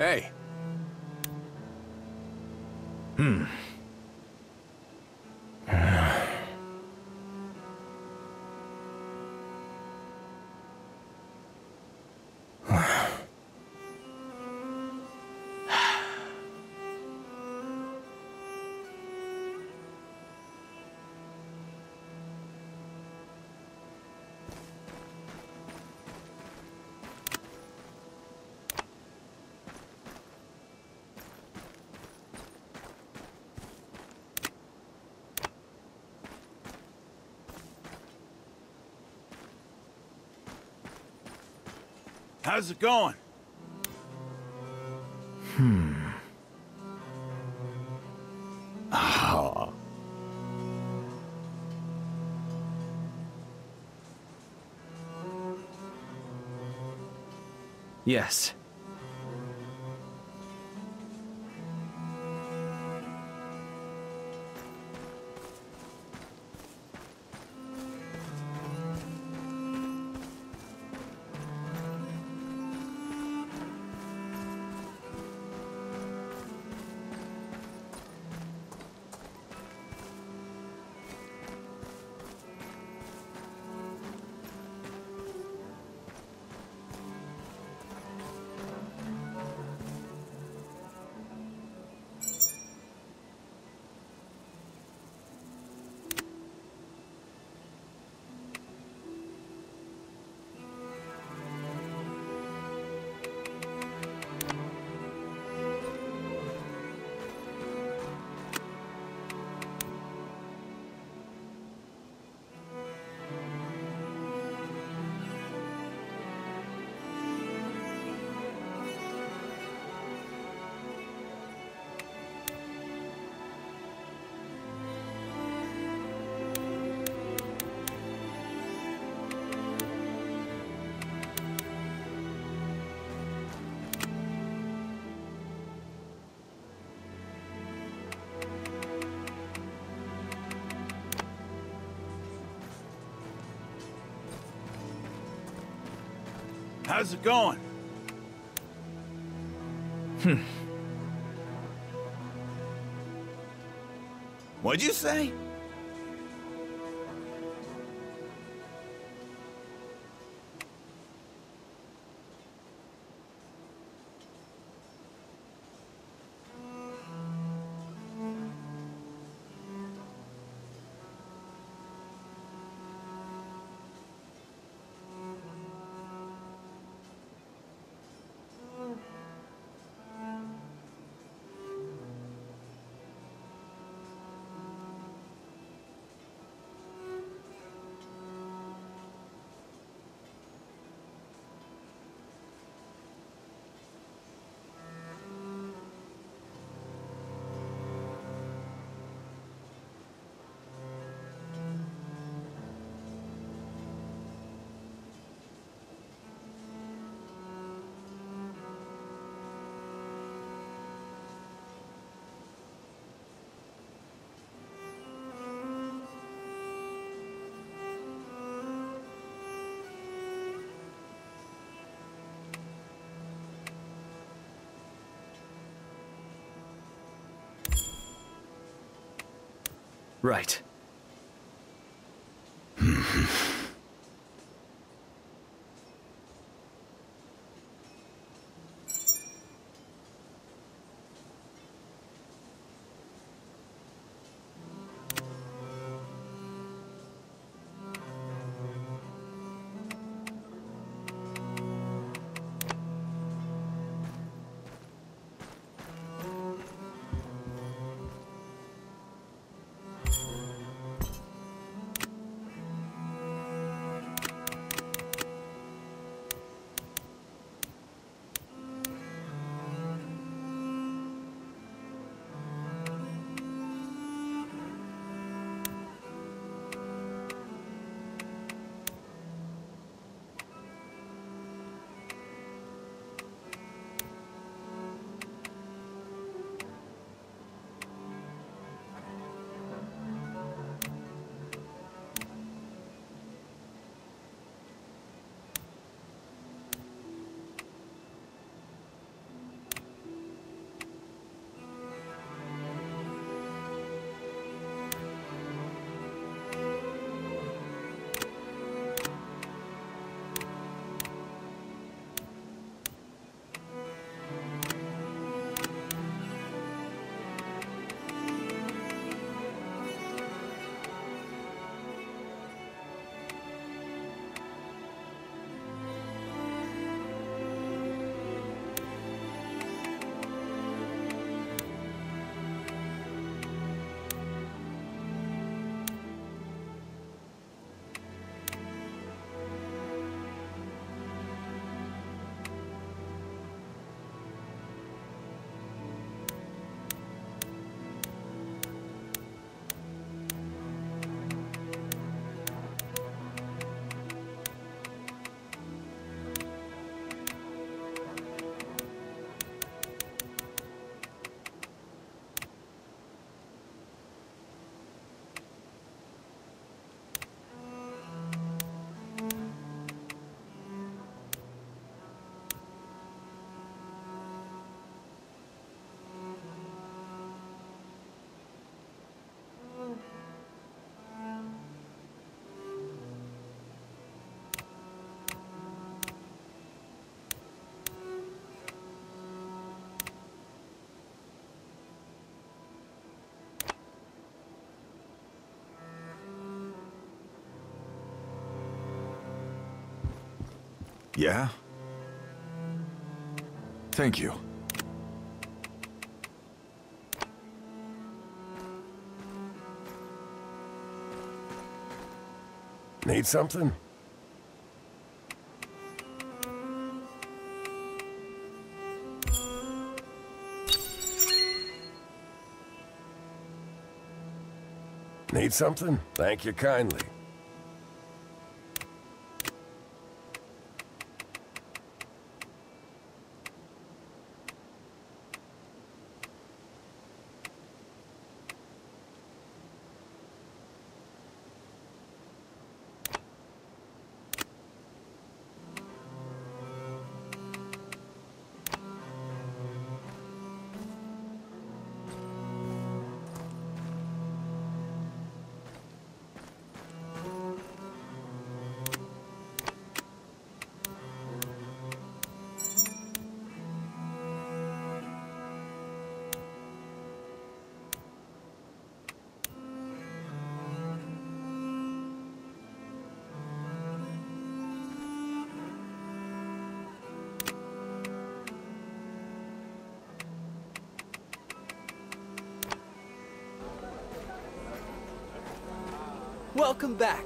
Hey. Hmm. How's it going? Hmm. Ah. Yes. How's it going? Hmm. What'd you say? Right. Yeah? Thank you. Need something? Need something? Thank you kindly. Welcome back.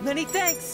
Many thanks!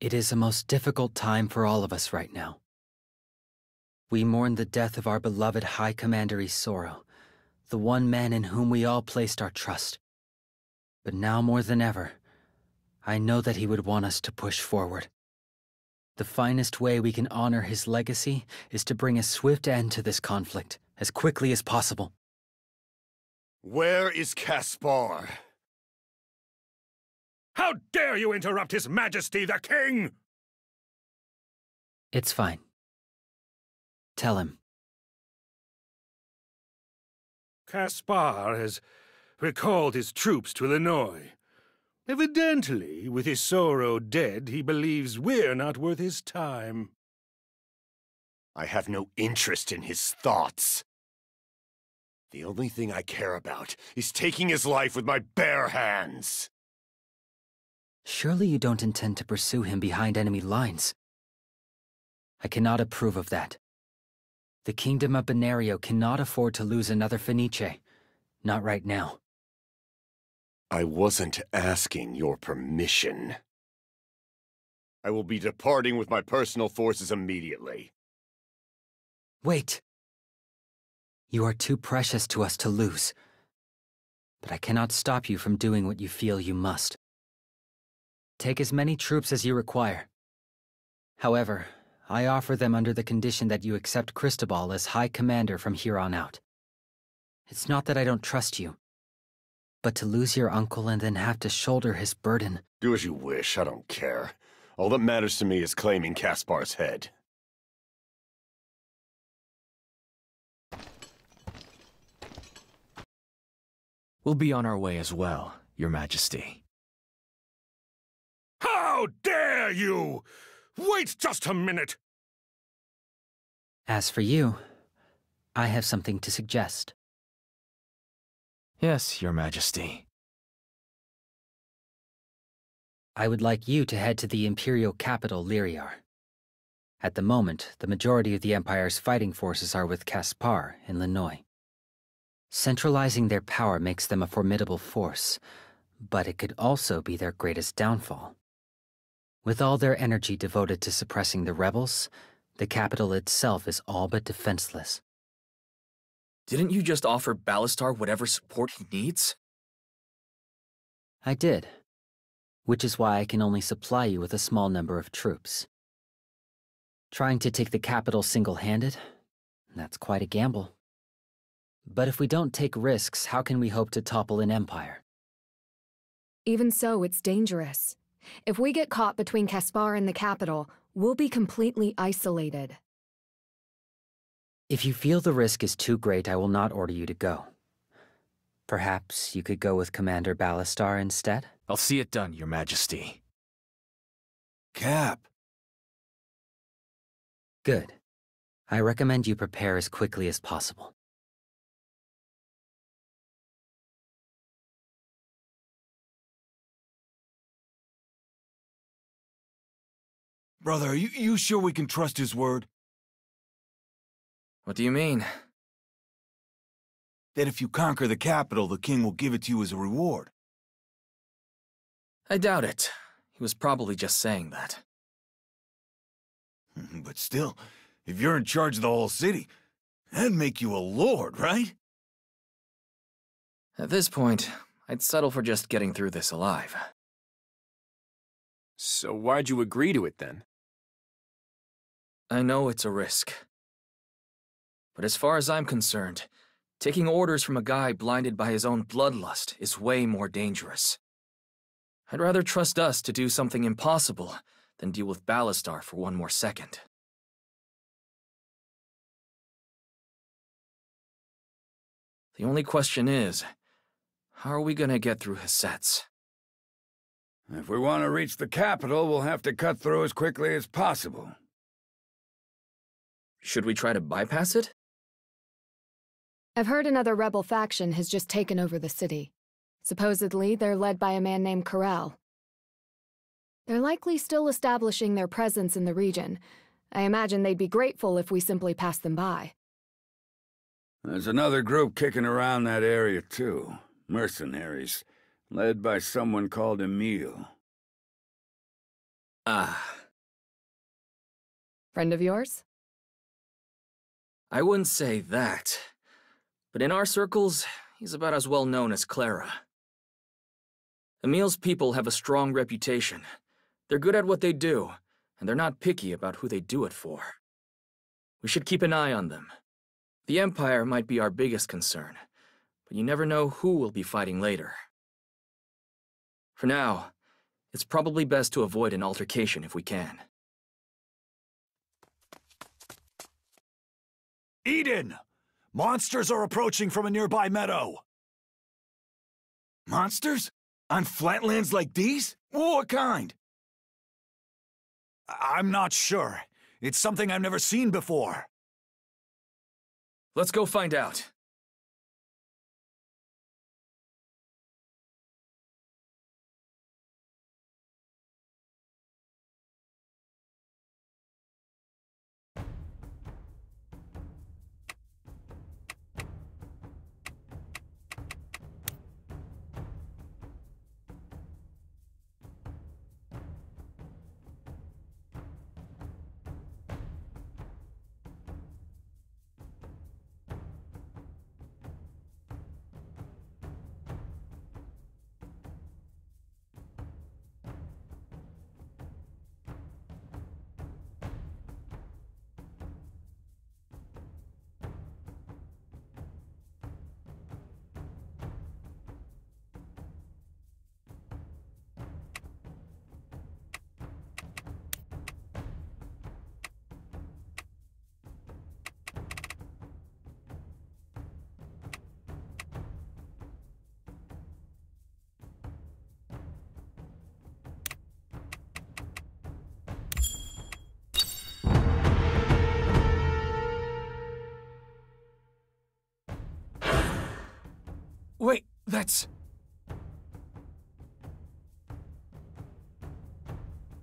It is a most difficult time for all of us right now. We mourn the death of our beloved High Commander Isoro, the one man in whom we all placed our trust. But now more than ever, I know that he would want us to push forward. The finest way we can honor his legacy is to bring a swift end to this conflict as quickly as possible. Where is Caspar? How dare you interrupt His Majesty the King! It's fine. Tell him. Caspar has recalled his troops to Linoy. Evidently, with Isoro dead, he believes we're not worth his time. I have no interest in his thoughts. The only thing I care about is taking his life with my bare hands. Surely you don't intend to pursue him behind enemy lines. I cannot approve of that. The Kingdom of Benario cannot afford to lose another Fenice. Not right now. I wasn't asking your permission. I will be departing with my personal forces immediately. Wait. You are too precious to us to lose. But I cannot stop you from doing what you feel you must. Take as many troops as you require. However, I offer them under the condition that you accept Cristobal as High Commander from here on out. It's not that I don't trust you, but to lose your uncle and then have to shoulder his burden. Do as you wish, I don't care. All that matters to me is claiming Caspar's head. We'll be on our way as well, Your Majesty. Ha! How dare you! Wait just a minute! As for you, I have something to suggest. Yes, Your Majesty. I would like you to head to the Imperial capital, Lyriar. At the moment, the majority of the Empire's fighting forces are with Caspar in Linoy. Centralizing their power makes them a formidable force, but it could also be their greatest downfall. With all their energy devoted to suppressing the rebels, the capital itself is all but defenseless. Didn't you just offer Ballastar whatever support he needs? I did, which is why I can only supply you with a small number of troops. Trying to take the capital single-handed? That's quite a gamble. But if we don't take risks, how can we hope to topple an empire? Even so, it's dangerous. If we get caught between Caspar and the capital, we'll be completely isolated. If you feel the risk is too great, I will not order you to go. Perhaps you could go with Commander Ballastar instead? I'll see it done, Your Majesty. Cap. Good. I recommend you prepare as quickly as possible. Brother, are you, you sure we can trust his word? What do you mean? That if you conquer the capital, the king will give it to you as a reward. I doubt it. He was probably just saying that. Hmm, but still, if you're in charge of the whole city, that'd make you a lord, right? At this point, I'd settle for just getting through this alive. So why'd you agree to it then? I know it's a risk. But as far as I'm concerned, taking orders from a guy blinded by his own bloodlust is way more dangerous. I'd rather trust us to do something impossible than deal with Ballastar for one more second. The only question is, how are we gonna get through Hessetz? If we want to reach the capital, we'll have to cut through as quickly as possible. Should we try to bypass it? I've heard another rebel faction has just taken over the city. Supposedly, they're led by a man named Corel. They're likely still establishing their presence in the region. I imagine they'd be grateful if we simply passed them by. There's another group kicking around that area, too. Mercenaries, led by someone called Emil. Ah, Friend of yours? I wouldn't say that. But in our circles, he's about as well known as Clara. Emil's people have a strong reputation. They're good at what they do, and they're not picky about who they do it for. We should keep an eye on them. The Empire might be our biggest concern, but you never know who will be fighting later. For now, it's probably best to avoid an altercation if we can. Eden! Monsters are approaching from a nearby meadow. Monsters? On flatlands like these? What kind? I'm not sure. It's something I've never seen before. Let's go find out. That's...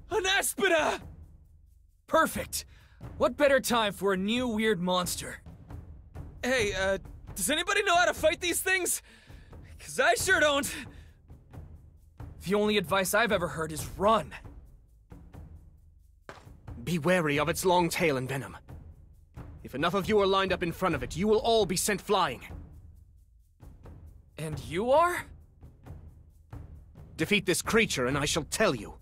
An Aspida! Perfect! What better time for a new weird monster? Hey, uh, does anybody know how to fight these things? Cause I sure don't. The only advice I've ever heard is run. Be wary of its long tail and venom. If enough of you are lined up in front of it, you will all be sent flying. And you are? Defeat this creature and I shall tell you.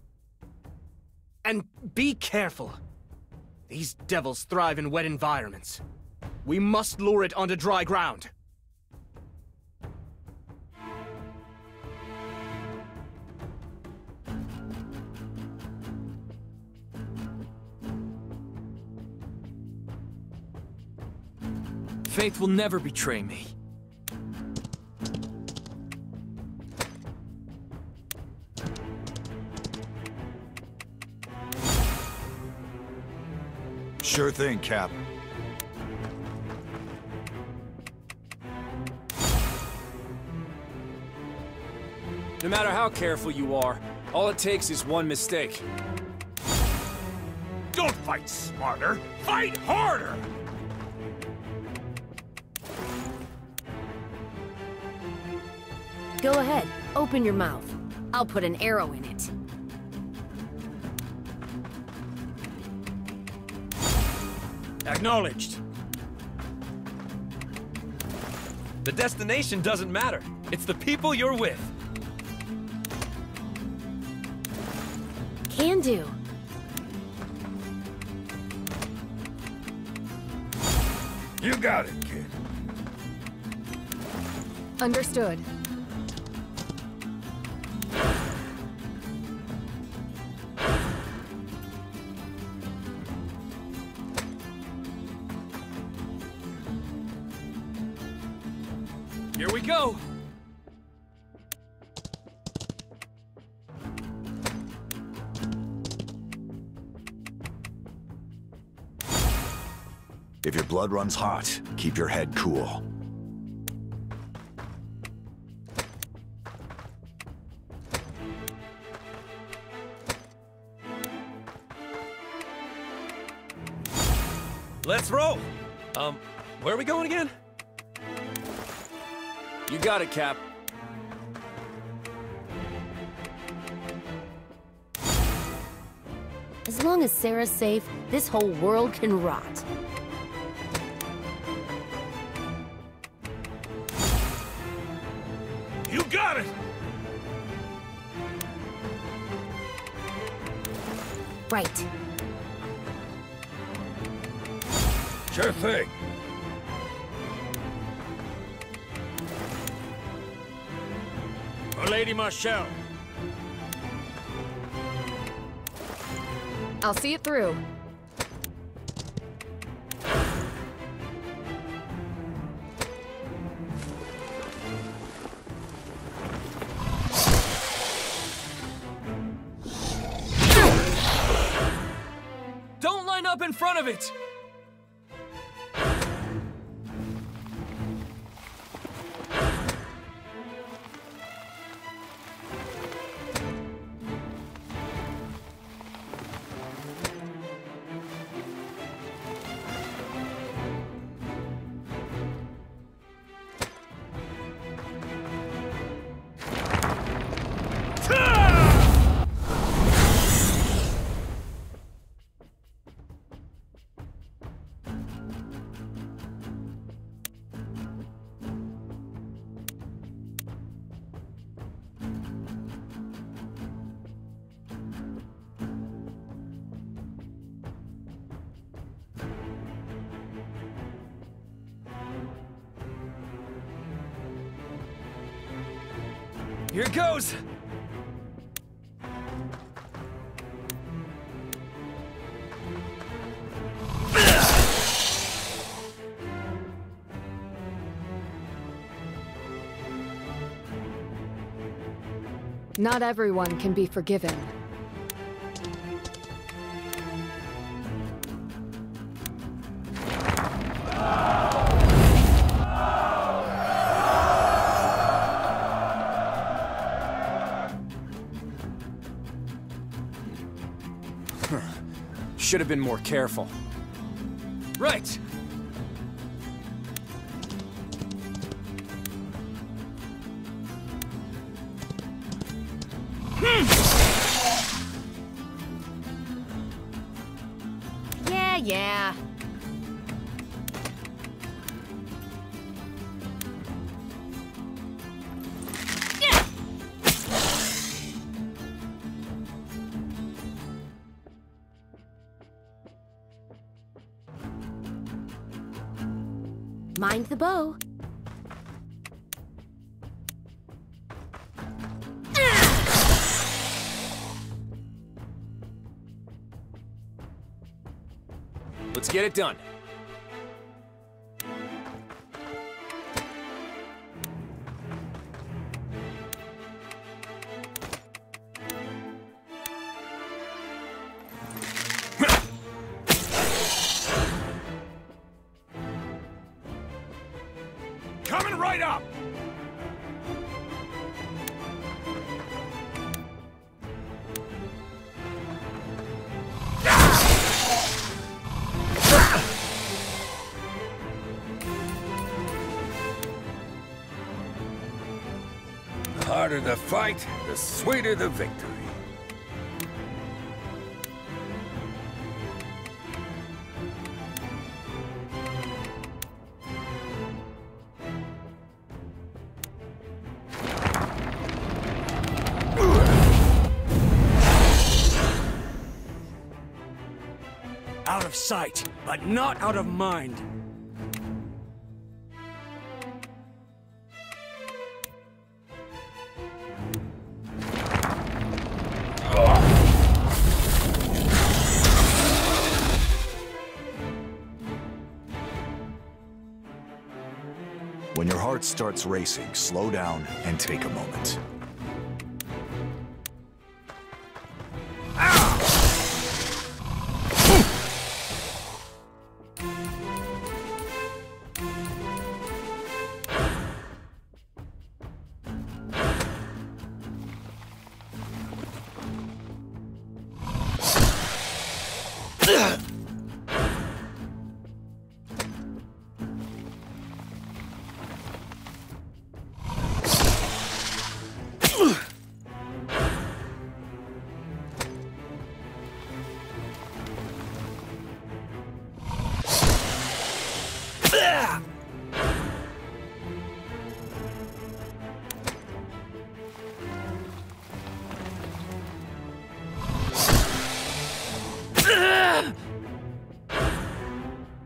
And be careful. These devils thrive in wet environments. We must lure it onto dry ground. Faith will never betray me. Sure thing, Cap. No matter how careful you are, all it takes is one mistake. Don't fight smarter, fight harder! Go ahead, open your mouth. I'll put an arrow in it. Acknowledged. The destination doesn't matter. It's the people you're with. Can do. You got it, kid. Understood. Blood runs hot, keep your head cool. Let's roll. Um, where are we going again? You got it, Cap. As long as Sarah's safe, this whole world can rot. Right. Sure thing. For Lady Marshall. I'll see it through. Not everyone can be forgiven. Should have been more careful. Right! Done. The fight, the sweeter the victory. Out of sight, but not out of mind. Starts racing, slow down and take a moment.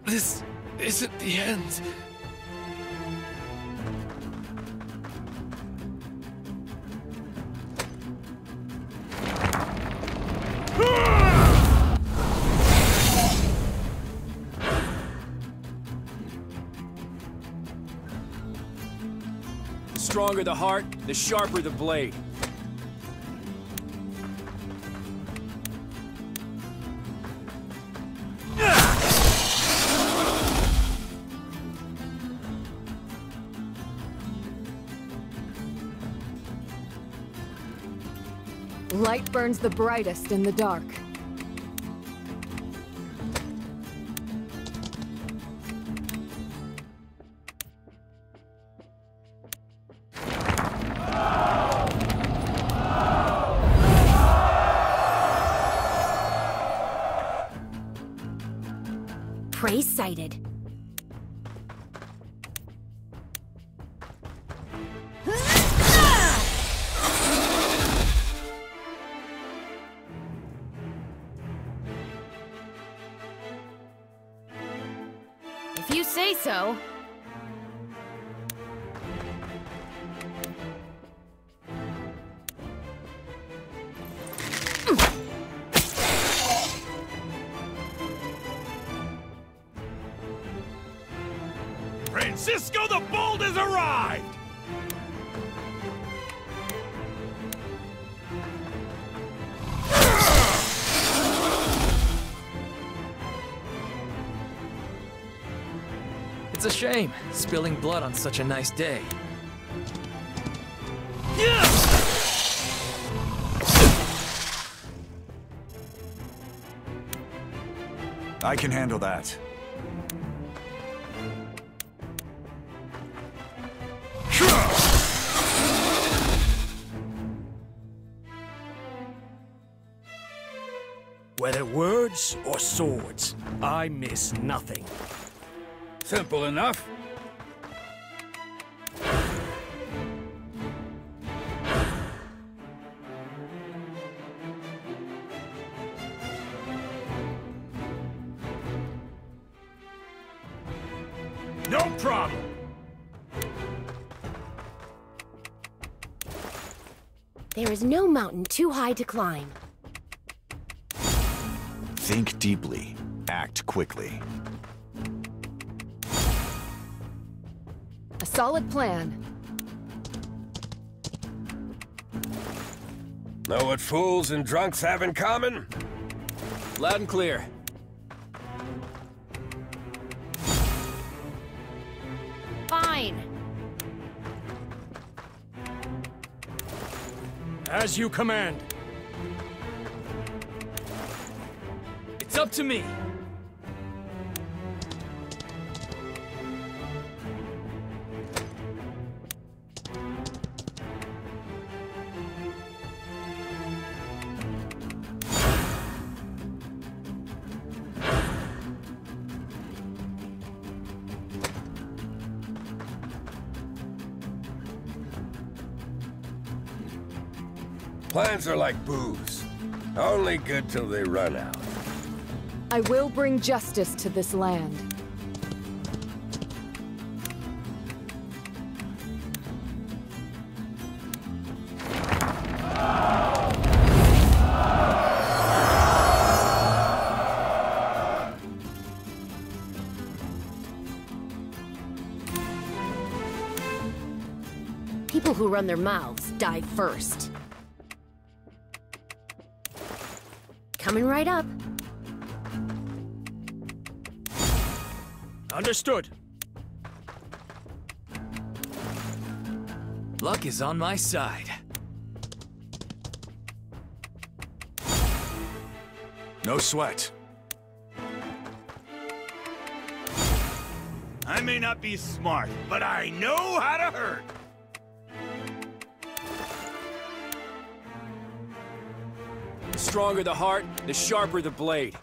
This isn't the end. Stronger the heart, the sharper the blade. Light burns the brightest in the dark. Shame, spilling blood on such a nice day. I can handle that. Whether words or swords, I miss nothing. Simple enough. No problem. There is no mountain too high to climb. Think deeply. Act quickly. A solid plan. Know what fools and drunks have in common? Loud and clear. Fine. As you command. It's up to me. Plans are like booze. Only good till they run out. I will bring justice to this land. People who run their mouths die first. Coming right up. Understood. Luck is on my side. No sweat. I may not be smart, but I know how to hurt. Stronger the heart, the sharper the blade.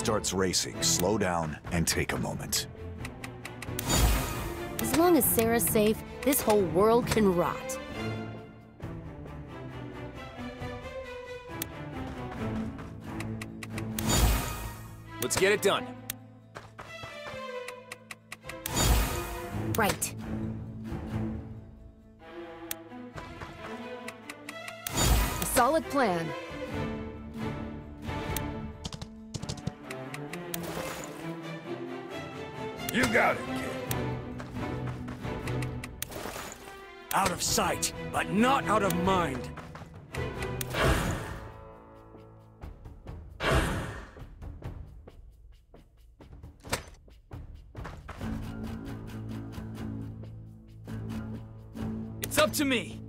Starts racing, slow down and take a moment. As long as Sarah's safe, this whole world can rot. Let's get it done. Right. A solid plan. You got it, kid. Out of sight, but not out of mind. It's up to me.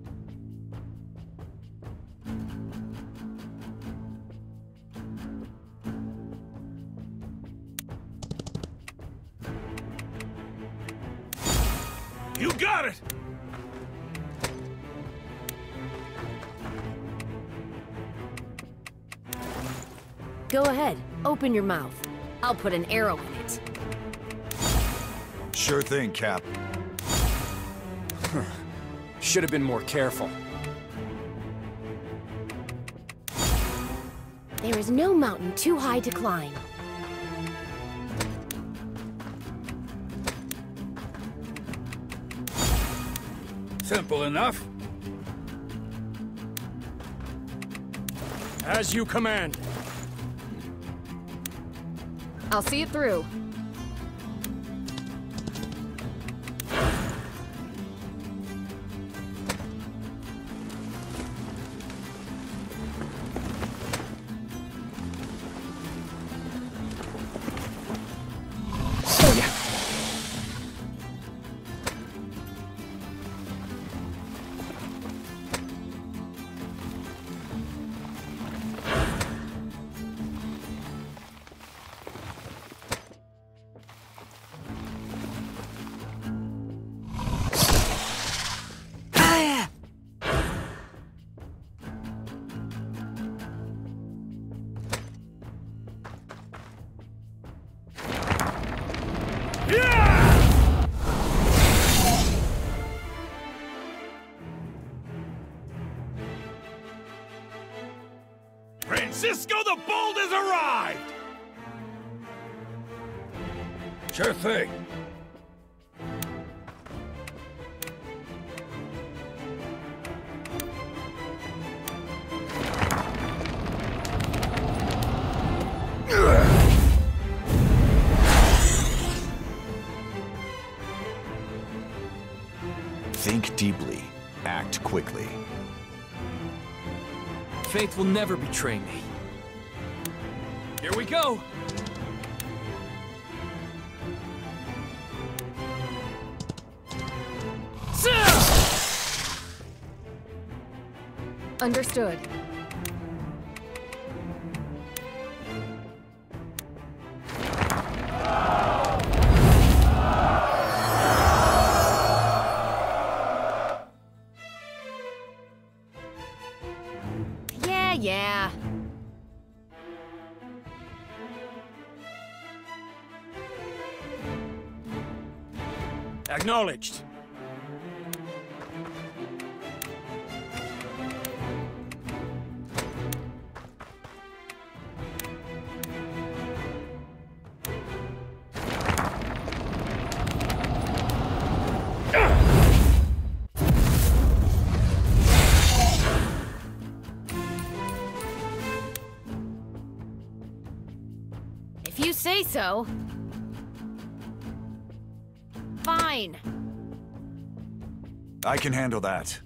Open your mouth. I'll put an arrow in it. Sure thing, Cap. Should have been more careful. There is no mountain too high to climb. Simple enough. As you command. I'll see it through. Will never betray me. Here we go! Understood. Yeah. Acknowledged. Say. Fine. I can handle that.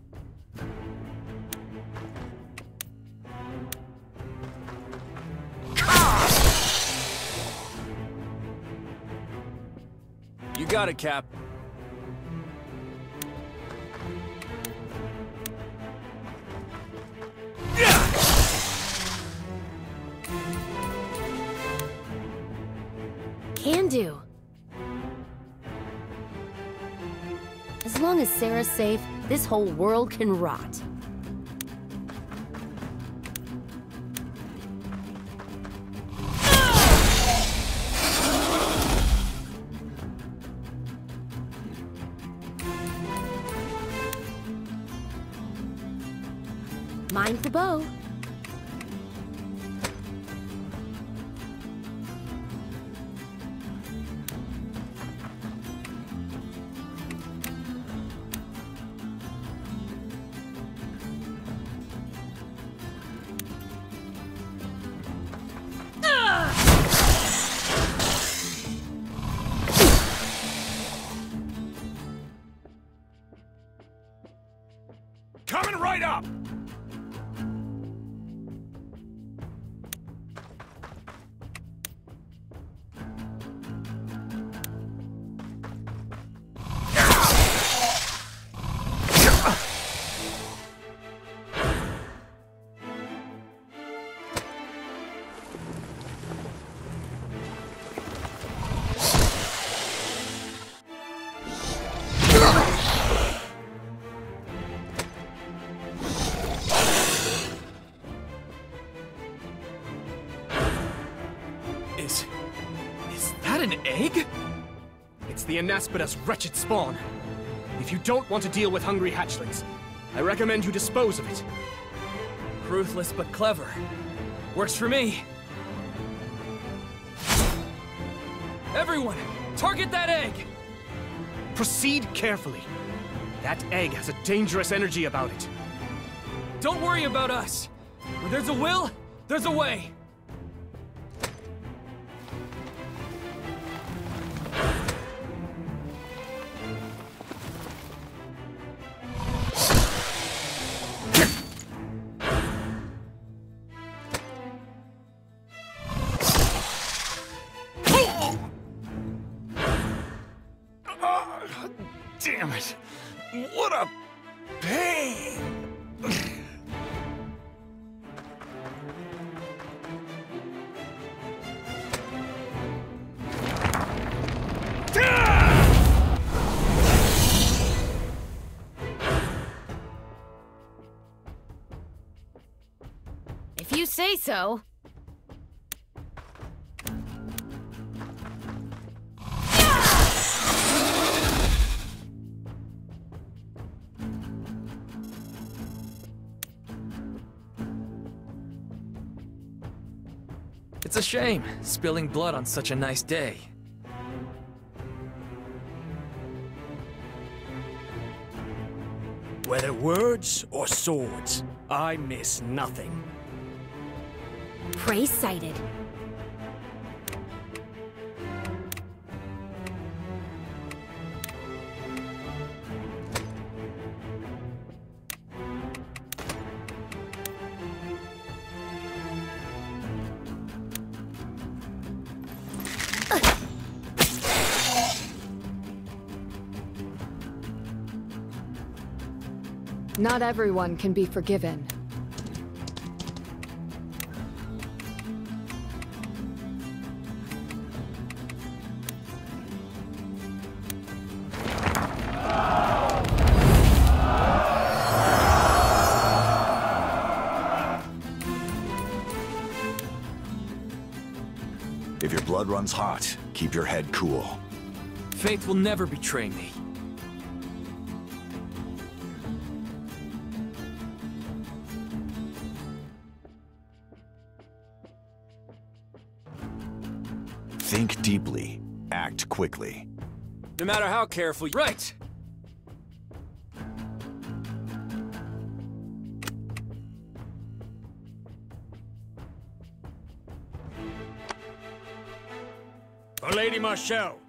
You got it, Cap. Safe, this whole world can rot. The wretched spawn. If you don't want to deal with hungry hatchlings, I recommend you dispose of it. Ruthless but clever. Works for me. Everyone, target that egg! Proceed carefully. That egg has a dangerous energy about it. Don't worry about us. Where there's a will, there's a way. Say. It's a shame, spilling blood on such a nice day. Whether words or swords, I miss nothing. Prey sighted. Not everyone can be forgiven. Hot, keep your head cool. Faith will never betray me. Think deeply. Act quickly. No matter how careful you... Right! Lady Marshall.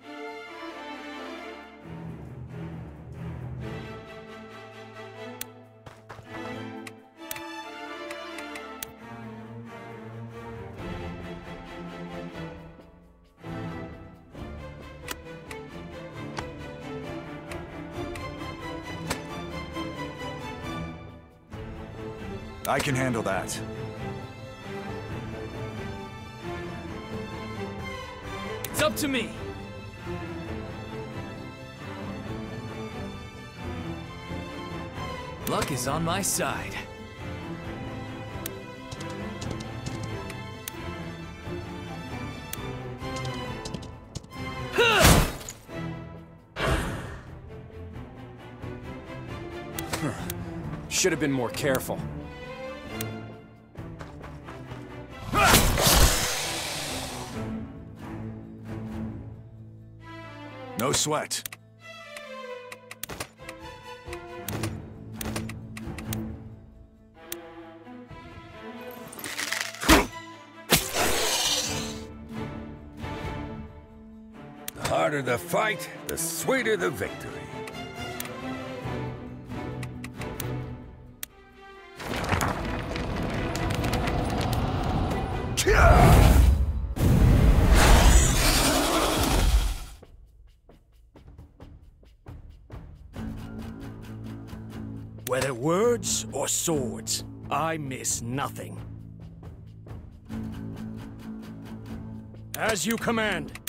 I can handle that. It's up to me. Luck is on my side. Should have been more careful. Sweat. The harder the fight, the sweeter the victory. Swords, I miss nothing. As you command.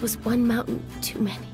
Was one mountain too many.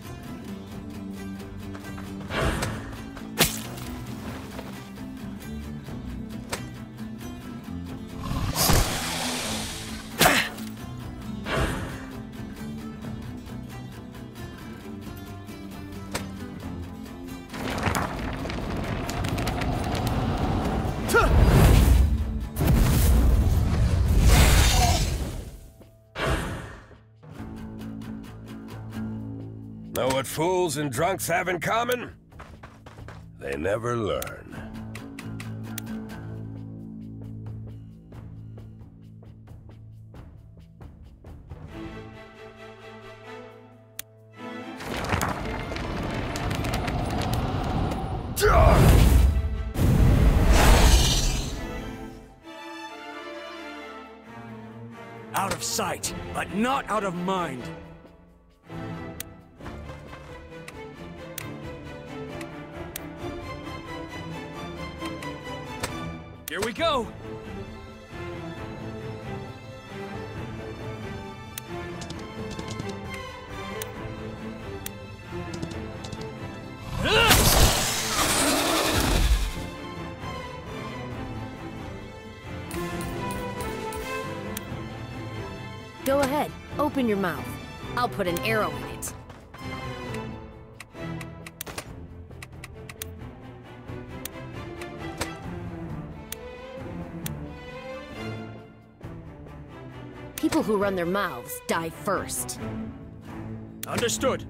Fools and drunks have in common? They never learn. Out of sight, but not out of mind. Go! Go ahead, open your mouth. I'll put an arrow in it. People who run their mouths die first. Understood.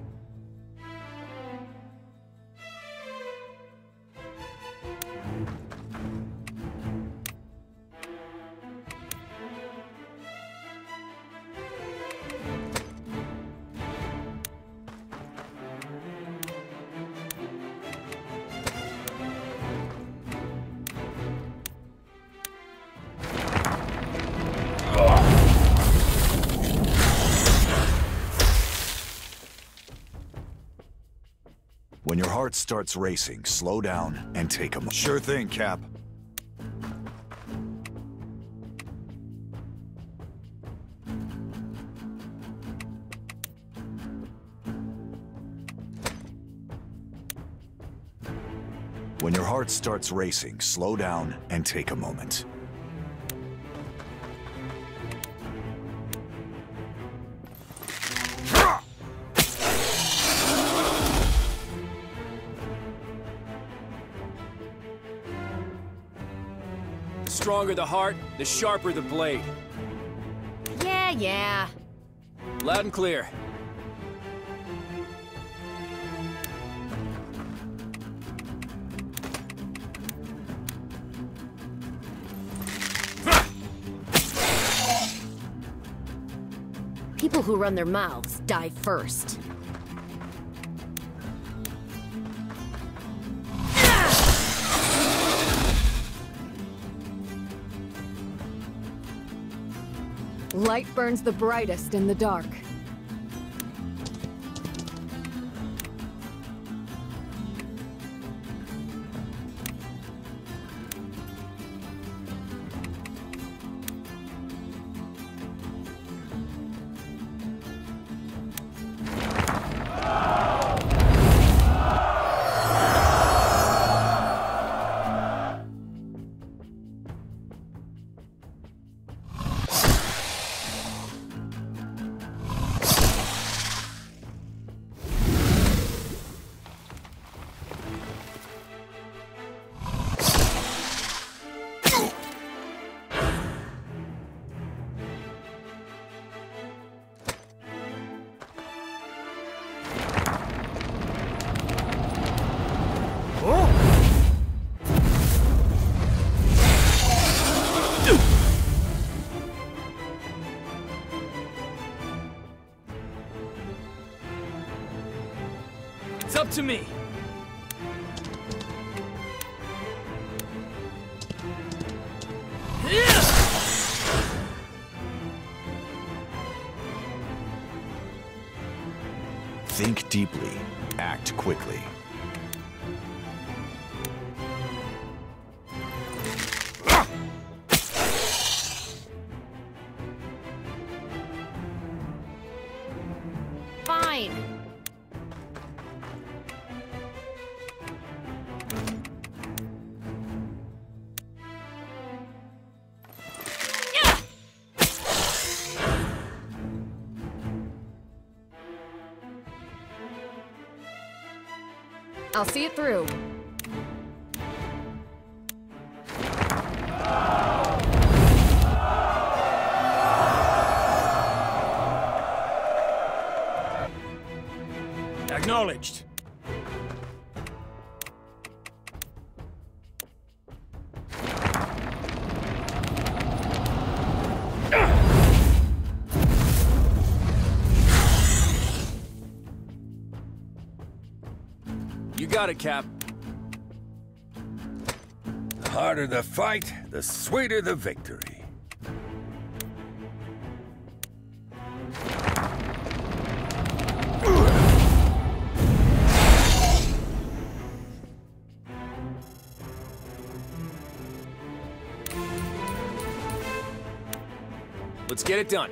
Starts racing, slow down and take a moment. Sure thing, Cap. When your heart starts racing, slow down and take a moment. Stronger the heart, the sharper the blade. Yeah, yeah. Loud and clear. People who run their mouths die first. Light burns the brightest in the dark. Up to me. I'll see it through. Acknowledged. Got it, Cap. The harder the fight, the sweeter the victory. Let's get it done.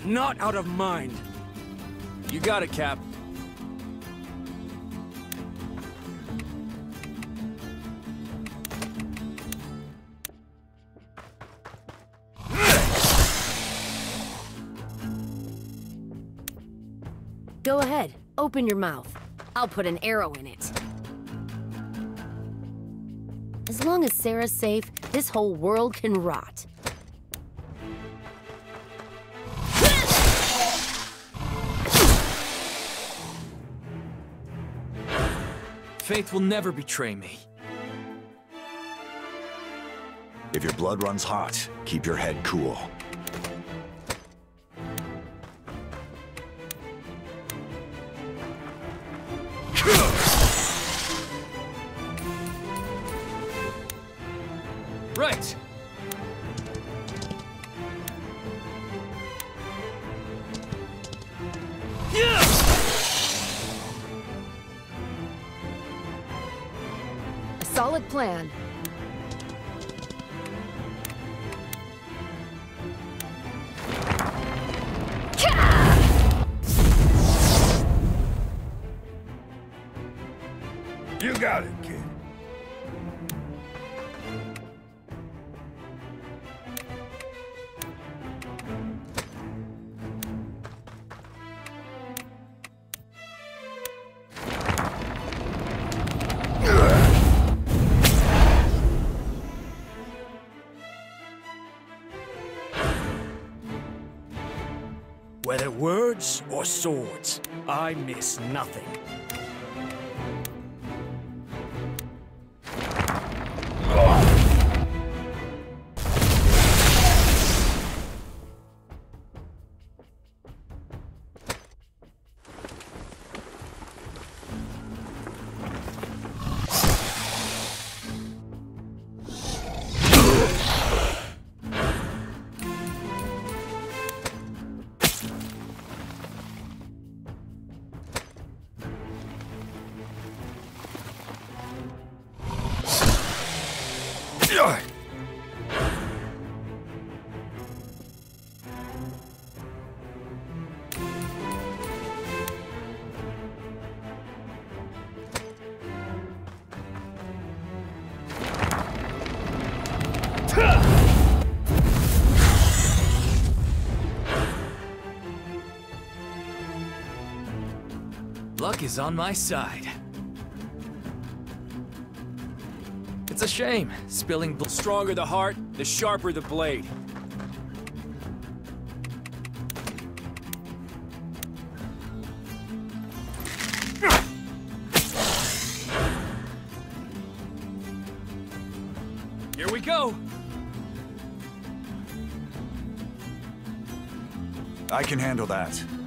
But not out of mind. You got it, Cap. Go ahead, open your mouth. I'll put an arrow in it. As long as Sarah's safe, this whole world can rot. Faith will never betray me. If your blood runs hot, keep your head cool. Nothing. Luck is on my side. It's a shame, spilling blood. Stronger the heart, the sharper the blade. Here we go! I can handle that.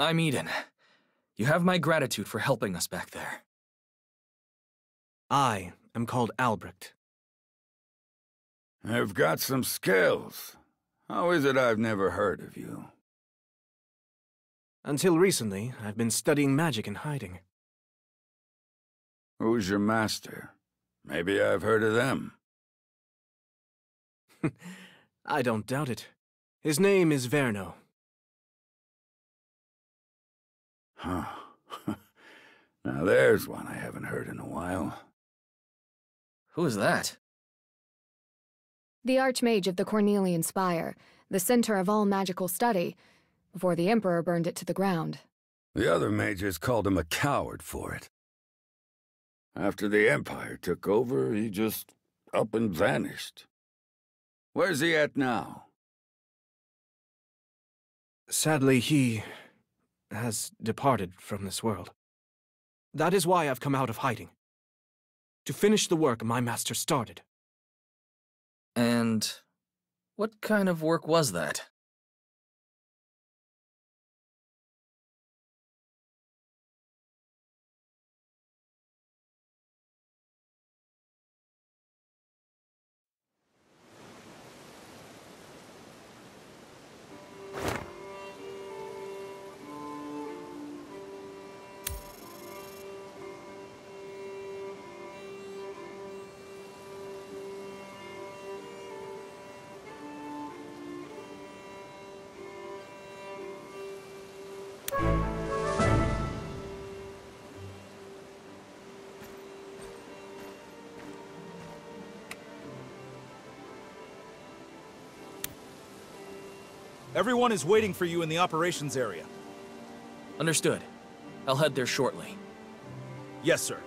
I'm Eden. You have my gratitude for helping us back there. I am called Albrecht. I've got some skills. How is it I've never heard of you? Until recently, I've been studying magic in hiding. Who's your master? Maybe I've heard of them. I don't doubt it. His name is Verno. Huh. now there's one I haven't heard in a while. Who is that? The Archmage of the Cornelian Spire, the center of all magical study, before the Emperor burned it to the ground. The other mages called him a coward for it. After the Empire took over, he just up and vanished. Where's he at now? Sadly, he has departed from this world. That is why I've come out of hiding. To finish the work my master started. And what kind of work was that? Everyone is waiting for you in the operations area. Understood. I'll head there shortly. Yes, sir.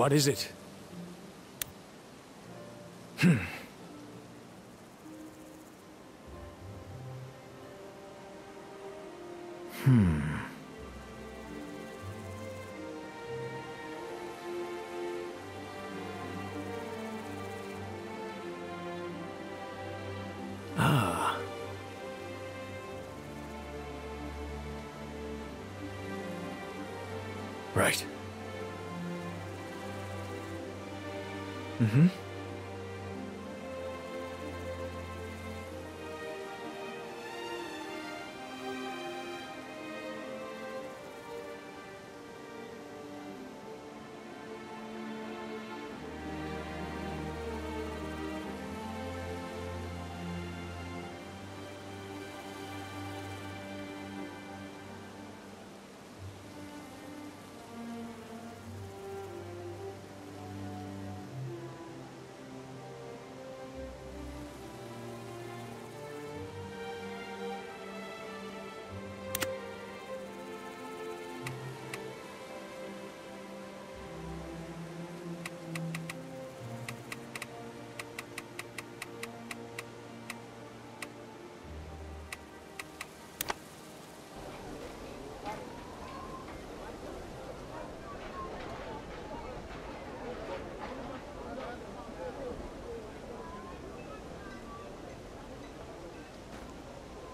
What is it? Hmm. Hmm. Ah. Right. Mm-hmm.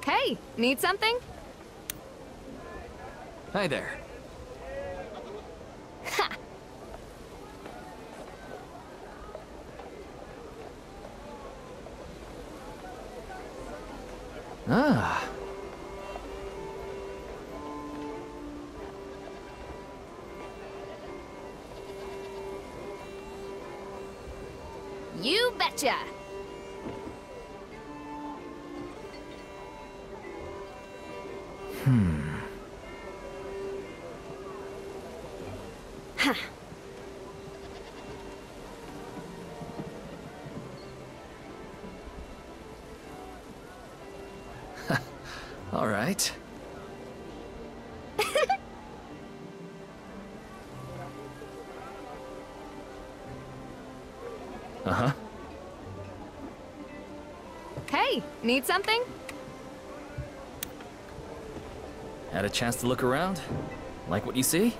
Hey, need something? Hi there. Ha! Ah. You betcha! Need something? Had a chance to look around? Like what you see?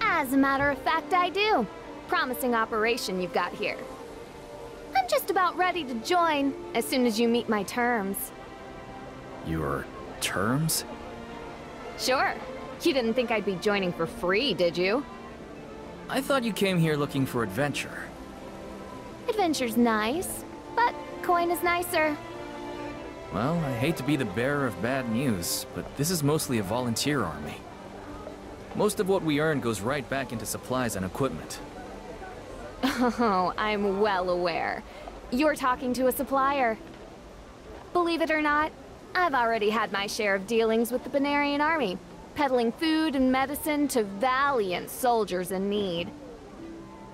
As a matter of fact, I do. Promising operation you've got here. I'm just about ready to join as soon as you meet my terms. Your terms? Sure. You didn't think I'd be joining for free, did you? I thought you came here looking for adventure. Adventure's nice, but coin is nicer. Well, I hate to be the bearer of bad news, but this is mostly a volunteer army. Most of what we earn goes right back into supplies and equipment. Oh, I'm well aware. You're talking to a supplier. Believe it or not, I've already had my share of dealings with the Benarian army, peddling food and medicine to valiant soldiers in need.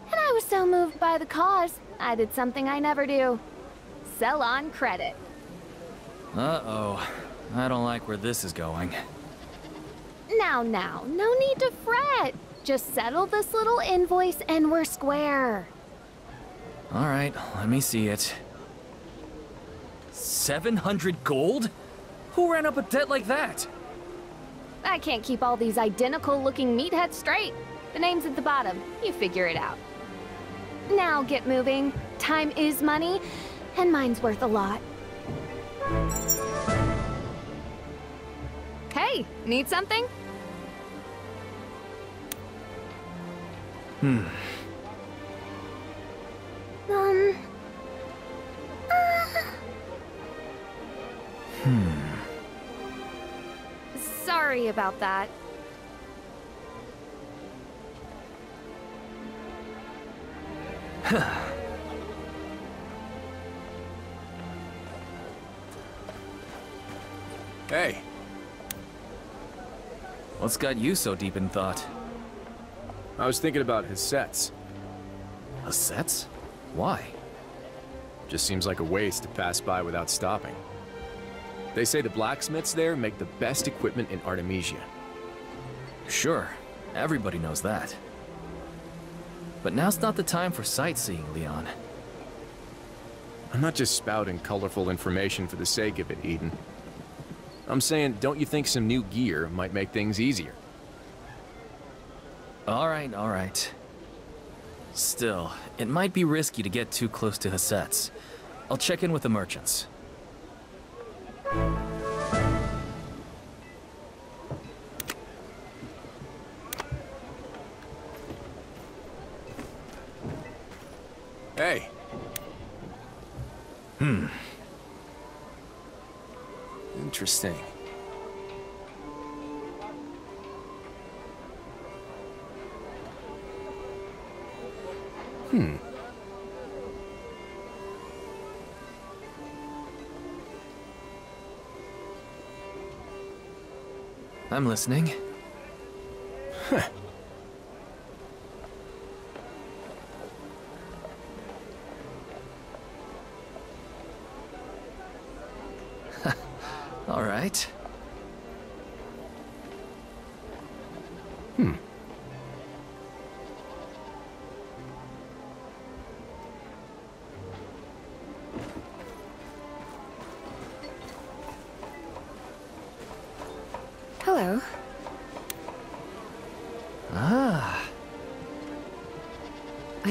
And I was so moved by the cause, I did something I never do. Sell on credit. Uh-oh. I don't like where this is going. Now, now, no need to fret. Just settle this little invoice and we're square. All right, let me see it. 700 gold? Who ran up a debt like that? I can't keep all these identical looking meatheads straight. The name's at the bottom. You figure it out. Now get moving. Time is money, and mine's worth a lot. Hey, need something? Hmm. Um. uh, Hmm. sorry about that. Hey. What's got you so deep in thought? I was thinking about Hasetz. His sets? Why? Just seems like a waste to pass by without stopping. They say the blacksmiths there make the best equipment in Artemisia. Sure, everybody knows that. But now's not the time for sightseeing, Leon. I'm not just spouting colorful information for the sake of it, Eden. I'm saying, don't you think some new gear might make things easier? All right, all right. Still, it might be risky to get too close to Hasetz. I'll check in with the merchants. I'm listening. Huh.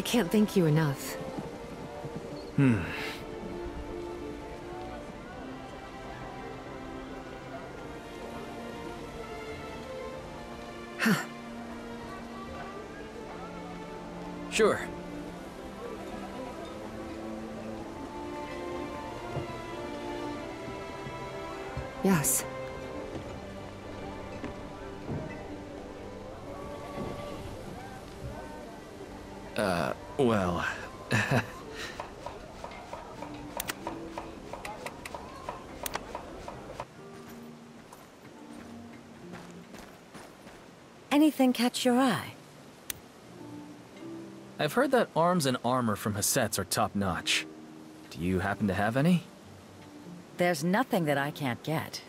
can't thank you enough. Hmm. Sure. Yes. Anything catch your eye? I've heard that arms and armor from Hasetz are top-notch. Do you happen to have any? There's nothing that I can't get.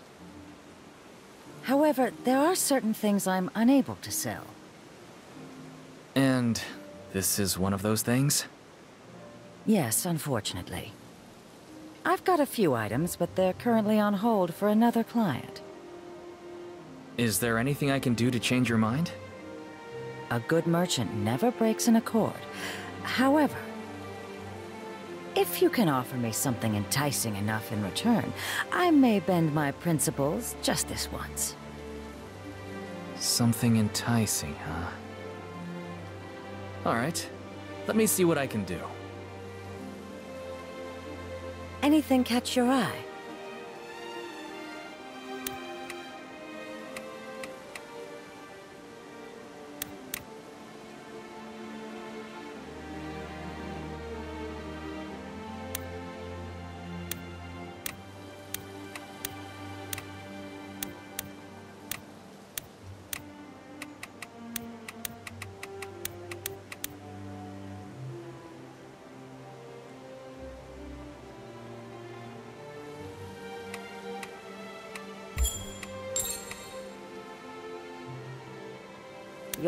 However, there are certain things I'm unable to sell. And this is one of those things? Yes, unfortunately. I've got a few items, but they're currently on hold for another client. Is there anything I can do to change your mind? A good merchant never breaks an accord. However, if you can offer me something enticing enough in return, I may bend my principles just this once. Something enticing, huh? Alright. Let me see what I can do. Anything catch your eye?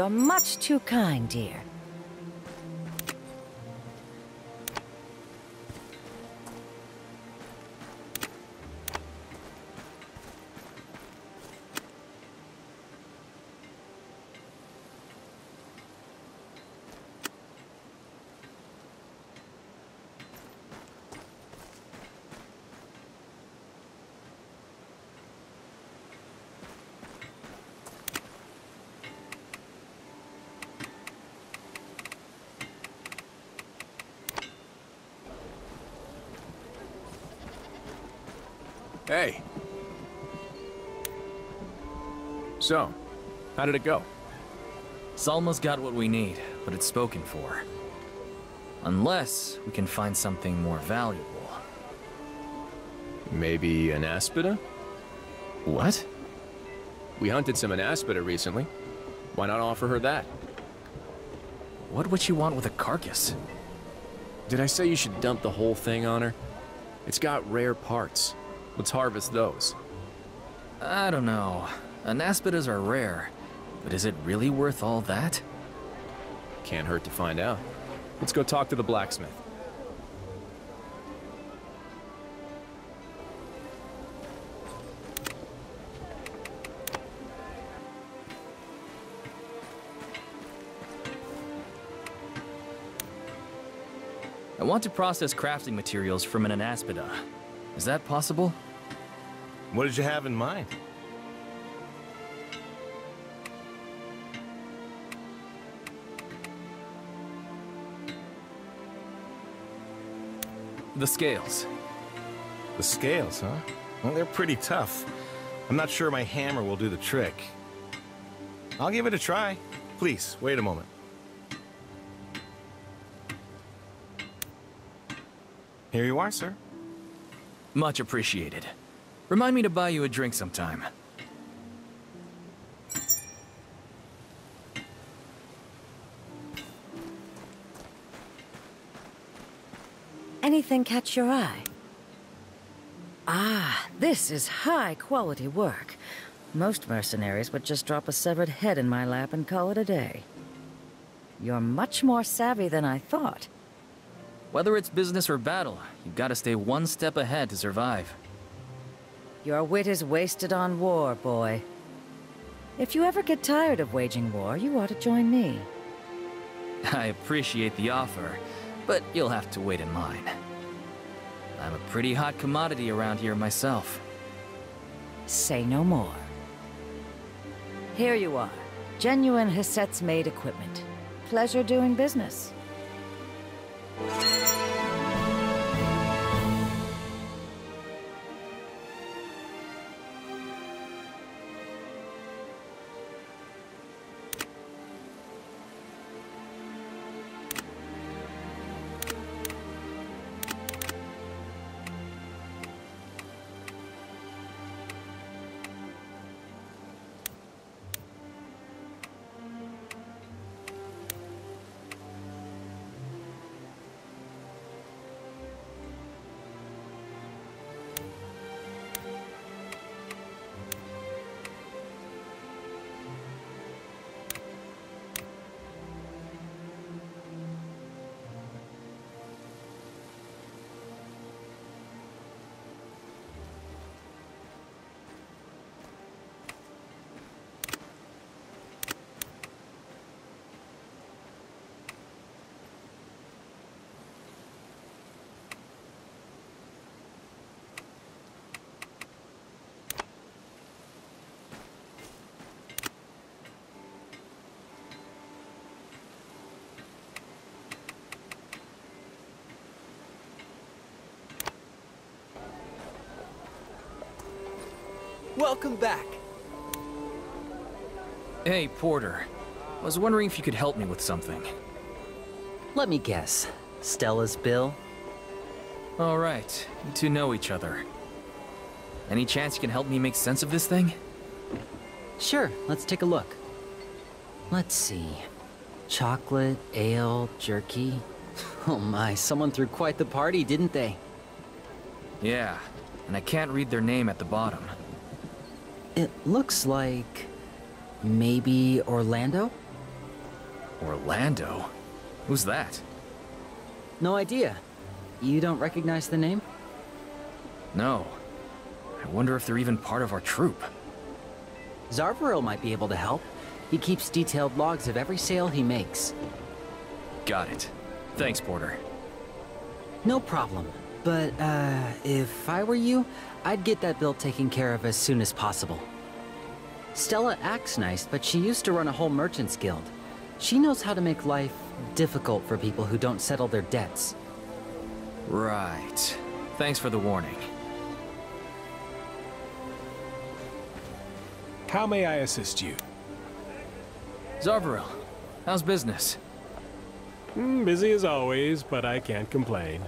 You're much too kind, dear. So, how did it go? Salma's got what we need, but it's spoken for. Unless we can find something more valuable. Maybe an aspida? What? We hunted some anaspida recently. Why not offer her that? What would she want with a carcass? Did I say you should dump the whole thing on her? It's got rare parts. Let's harvest those. I don't know. Anaspidas are rare, but is it really worth all that? Can't hurt to find out. Let's go talk to the blacksmith. I want to process crafting materials from an anaspida. Is that possible? What did you have in mind? The scales. The scales, huh? Well, they're pretty tough. I'm not sure my hammer will do the trick. I'll give it a try. Please, wait a moment. Here you are, sir. Much appreciated. Remind me to buy you a drink sometime. Anything catch your eye? Ah, this is high-quality work. Most mercenaries would just drop a severed head in my lap and call it a day. You're much more savvy than I thought. Whether it's business or battle, you've got to stay one step ahead to survive. Your wit is wasted on war, boy. If you ever get tired of waging war, you ought to join me. I appreciate the offer, but you'll have to wait in line. I'm a pretty hot commodity around here myself. Say no more. Here you are. Genuine Hasetz-made equipment. Pleasure doing business. Welcome back. Hey, Porter. I was wondering if you could help me with something. Let me guess. Stella's bill? All right, you two know each other. Any chance you can help me make sense of this thing? Sure, let's take a look. Let's see. Chocolate, ale, jerky. Oh my, someone threw quite the party, didn't they? Yeah, and I can't read their name at the bottom. It looks like... maybe Orlando? Orlando? Who's that? No idea. You don't recognize the name? No. I wonder if they're even part of our troop. Zarvaril might be able to help. He keeps detailed logs of every sale he makes. Got it. Thanks, Porter. No problem. But, uh, if I were you, I'd get that bill taken care of as soon as possible. Stella acts nice, but she used to run a whole merchant's guild. She knows how to make life difficult for people who don't settle their debts. Right. Thanks for the warning. How may I assist you? Zarvaril, how's business? Mm, busy as always, but I can't complain.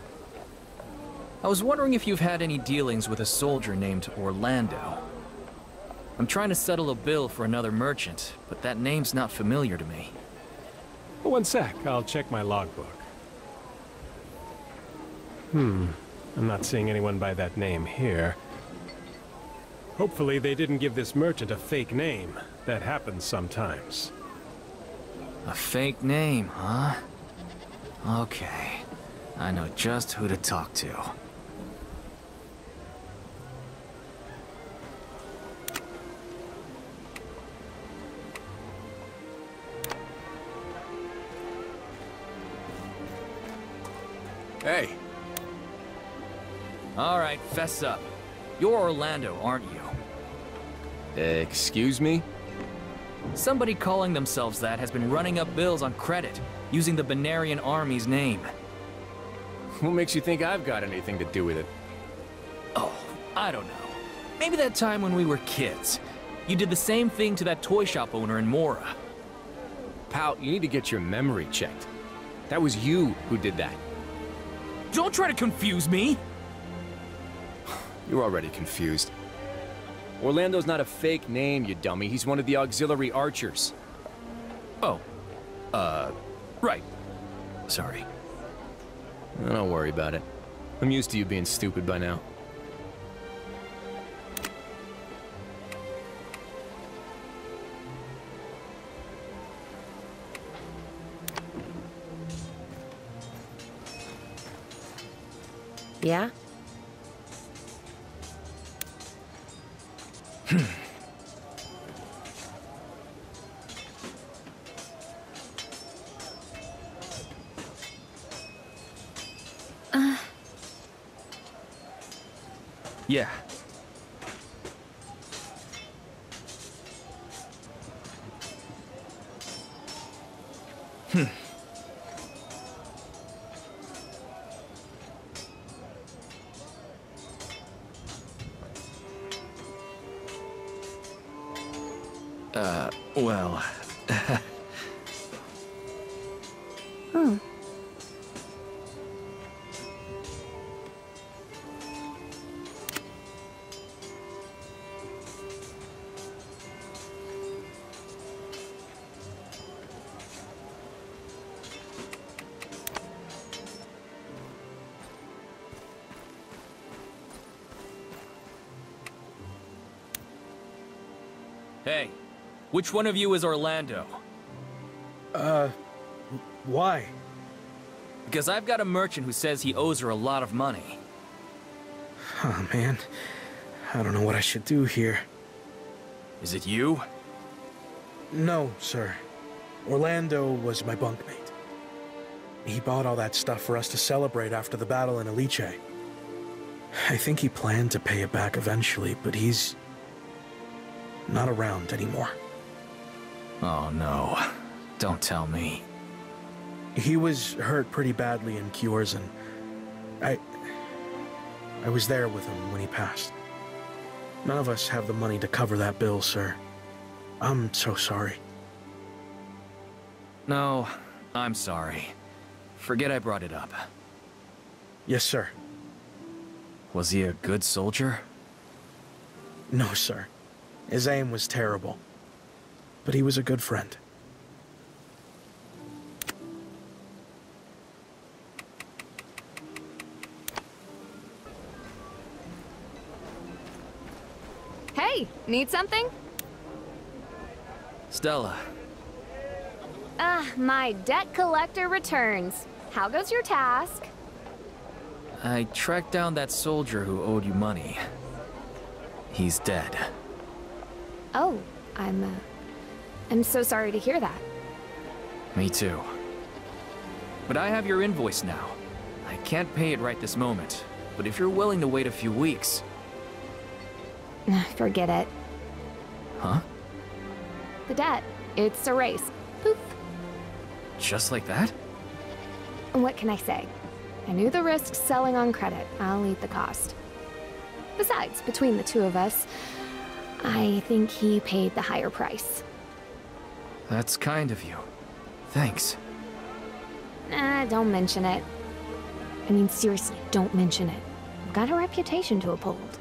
I was wondering if you've had any dealings with a soldier named Orlando. I'm trying to settle a bill for another merchant, but that name's not familiar to me. One sec, I'll check my logbook. Hmm, I'm not seeing anyone by that name here. Hopefully they didn't give this merchant a fake name. That happens sometimes. A fake name, huh? Okay. I know just who to talk to. Hey. All right, fess up. You're Orlando, aren't you? Excuse me? Somebody calling themselves that has been running up bills on credit, using the Benarian army's name. What makes you think I've got anything to do with it? Oh, I don't know. Maybe that time when we were kids. You did the same thing to that toy shop owner in Mora. Pal, you need to get your memory checked. That was you who did that. Don't try to confuse me! You're already confused. Orlando's not a fake name, you dummy. He's one of the auxiliary archers. Oh. Uh, right. Sorry. Don't worry about it. I'm used to you being stupid by now. Yeah? Uh. Yeah. Hey, which one of you is Orlando? Uh, why? Because I've got a merchant who says he owes her a lot of money. Oh, man. I don't know what I should do here. Is it you? No, sir. Orlando was my bunkmate. He bought all that stuff for us to celebrate after the battle in Elite. I think he planned to pay it back eventually, but he's... not around anymore. Oh no. Don't tell me. He was hurt pretty badly in Kjorzin. I... I was there with him when he passed. None of us have the money to cover that bill, sir. I'm so sorry. No, I'm sorry. Forget I brought it up. Yes, sir. Was he a good soldier? No, sir. His aim was terrible. But he was a good friend. Hey, need something? Stella. Ah, my debt collector returns. How goes your task? I tracked down that soldier who owed you money. He's dead. Oh, I'm, uh, I'm so sorry to hear that. Me too. But I have your invoice now. I can't pay it right this moment, but if you're willing to wait a few weeks... Forget it. Huh? The debt. It's erased. Poof. Just like that? What can I say? I knew the risks selling on credit. I'll eat the cost. Besides, between the two of us, I think he paid the higher price. That's kind of you. Thanks. Nah, don't mention it. I mean, seriously, don't mention it. I've got a reputation to uphold.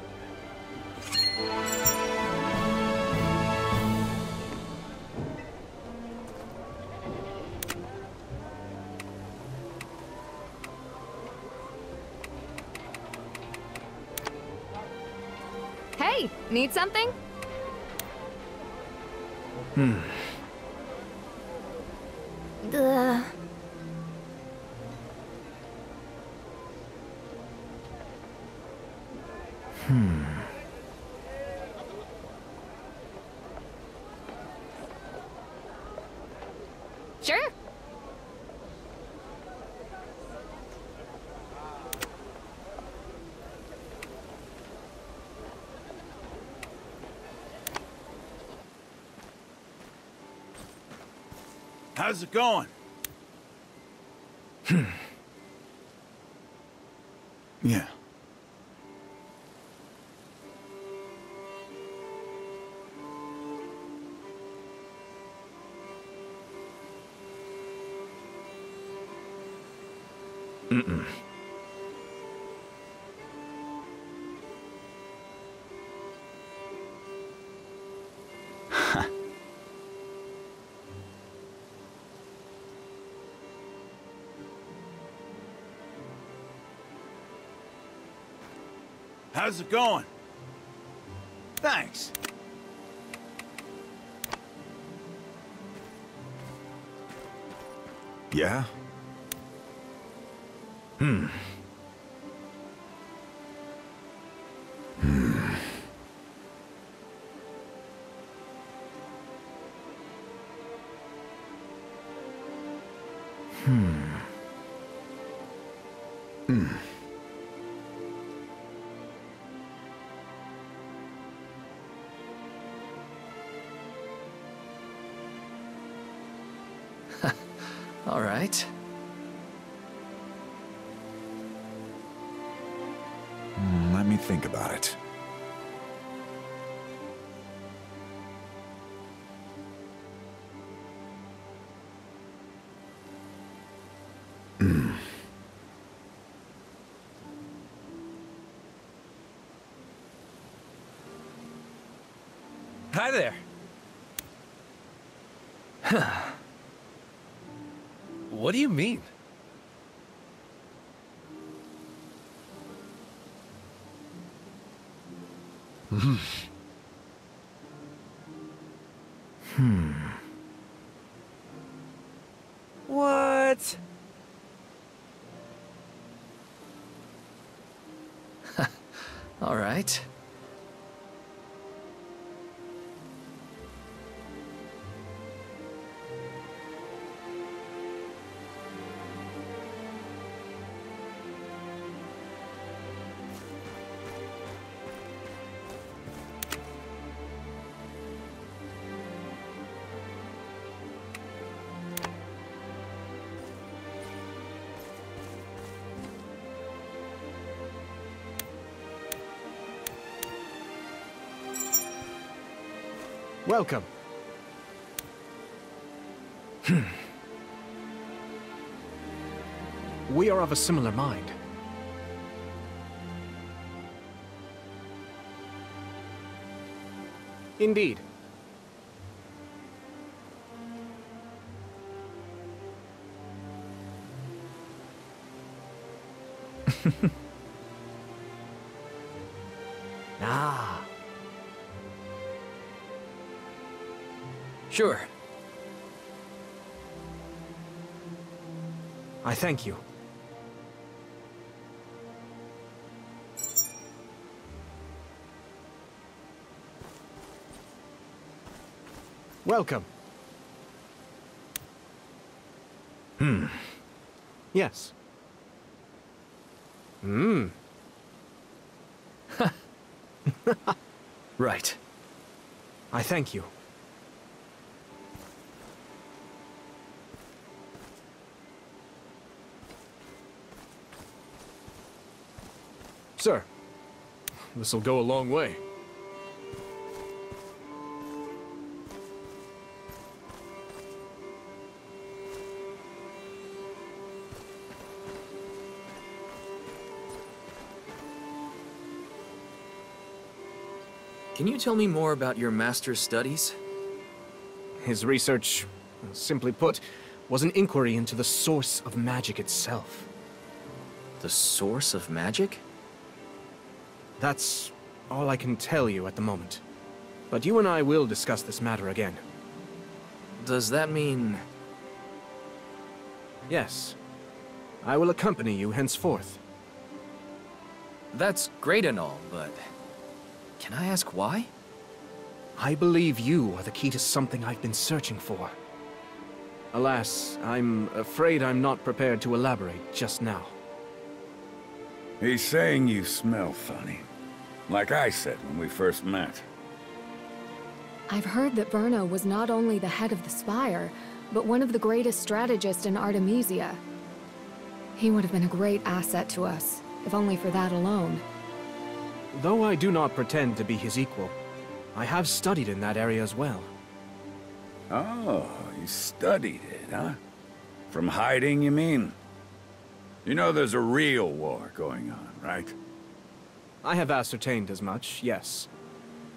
Hey, need something? Hmm. How's it going? How's it going? Thanks. Yeah? Hmm. All right. Hmm, Let me think about it. Hmm. Hi there. what do you mean? Hmm. What? All right. Welcome. Hmm. we are of a similar mind. Indeed. Sure. I thank you. Welcome. Hmm. Yes. Hmm. right. I thank you. Sir, this'll go a long way. Can you tell me more about your master's studies? His research, simply put, was an inquiry into the source of magic itself. The source of magic? That's all I can tell you at the moment. But you and I will discuss this matter again. Does that mean... Yes. I will accompany you henceforth. That's great and all, but... Can I ask why? I believe you are the key to something I've been searching for. Alas, I'm afraid I'm not prepared to elaborate just now. He's saying you smell funny. Like I said when we first met. I've heard that Verno was not only the head of the Spire, but one of the greatest strategists in Artemisia. He would have been a great asset to us, if only for that alone. Though I do not pretend to be his equal, I have studied in that area as well. Oh, you studied it, huh? From hiding, you mean? You know there's a real war going on, right? I have ascertained as much, yes.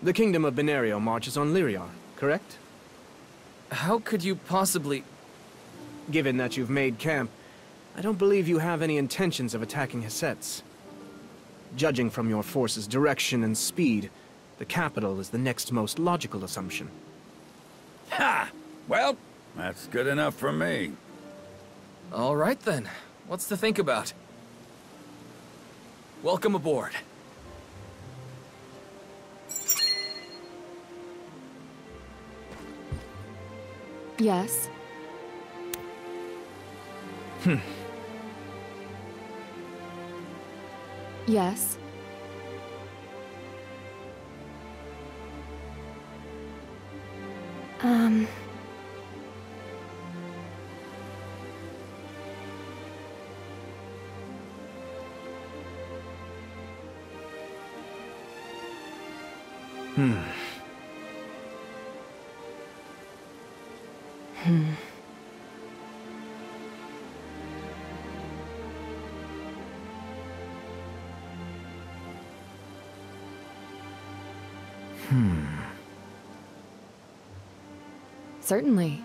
The Kingdom of Benario marches on Lyriar, correct? How could you possibly... Given that you've made camp, I don't believe you have any intentions of attacking Hasetz. Judging from your force's direction and speed, the capital is the next most logical assumption. Ha! Well, that's good enough for me. All right then. What's to think about? Welcome aboard. Yes. Hmm. Yes. Um... Certainly.